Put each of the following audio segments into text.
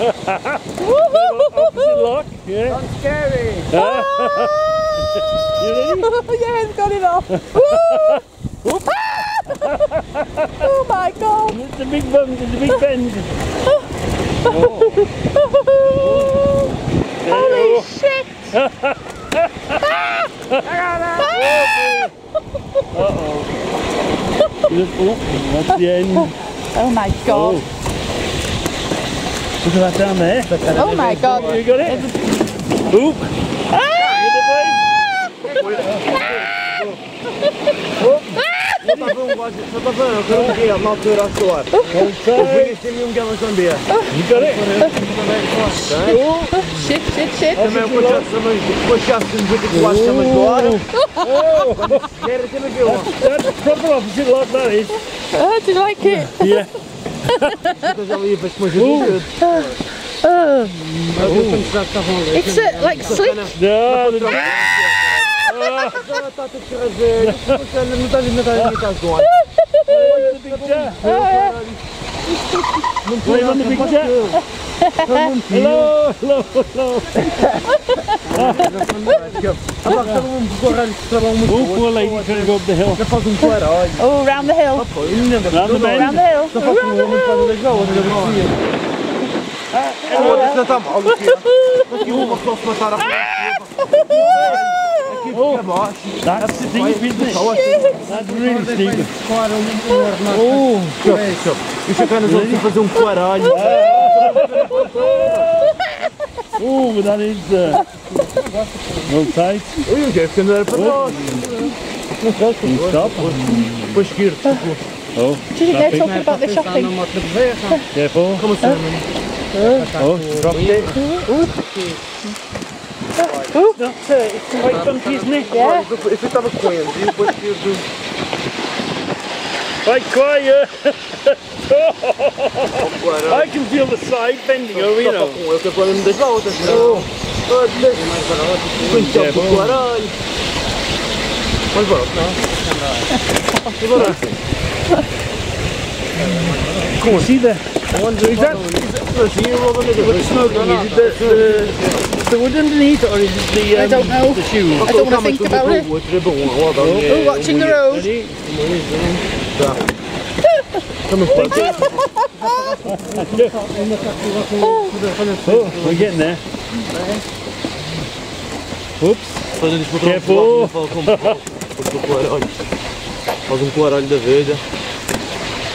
Opposite lock, yeah. I'm scary. you ready? yeah, it's got it off. Oh my god. It's the big bump, it's the big bend. Holy shit. Oh, that's the end. oh my god. Oh. Look at that down there. Oh my god. You got it? Oop. Ah! Co ah! ah! ta wącha, co ta wącha, która ma która står. Hold tight. Finns det någon gammal som det? You? Shit, shit, shit. Men på chatten, på chatten fick det kvart som ett år. Det är det mycket. That's proper opposite lock, that is. Oh, do you like it? Yeah. Det är ju för smutsigt ut. Oh. It's uh, like slip. No, Hello, hello, hello. I'm not going to go up the hill. Oh, round the hill. Round the bend. Round the hill. Round the hill. Åh, det slutar med allt. Jag ska hoppa med tarapet. Oh, that's steep, isn't it? That's really steep. Oh, köp. Vi ska kunna så fazer um. Oh, that is uh, well tight. Oj, oj, jag kunde på det. You stop. På skirt. Oh, you think they're talking about the shopping? careful. Kom så. Oh, drop it. It's quite bumpy, isn't it? Yeah. Eu ficava com ele, viu? Por skirt. Right, quiet. Quaralho. I can feel the side bending over, you know. Eu que quando me deixa outra. Oh. Quinto por quaralho. Mas bora, não. Can you see the, is that Assim, eu vou vender. what's smoking? Is it the, the, the wood underneath or is it the, um, I don't know. the shoe? I don't want to think about it. Oh, watching the road. Ready? Oh, we're getting there. Oops. Careful. Faz um quaralho da velha.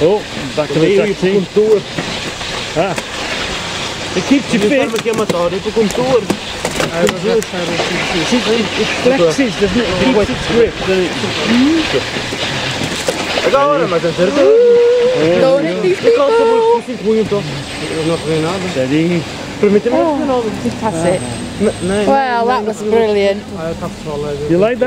Oh, back to the taxi. contor. It keeps you De fit. forma que é matar, It, flexes, doesn't it? It grip, doesn't it? Agora, mas certo. Don't hit these Que muito. Eu não nada. Não. That's it. Não, Well, that was brilliant. You like that?